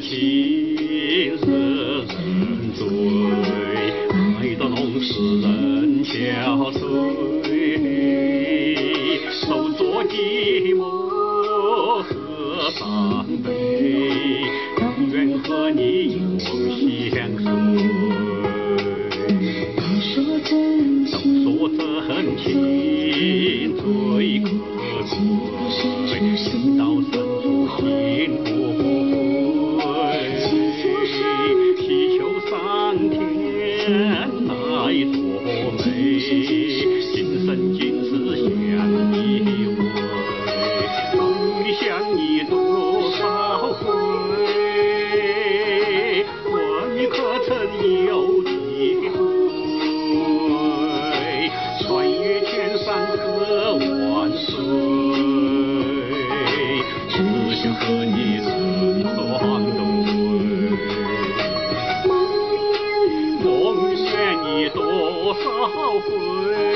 情惹人醉，爱到浓时人憔悴，守着寂寞和伤悲，但愿和你永相随。后悔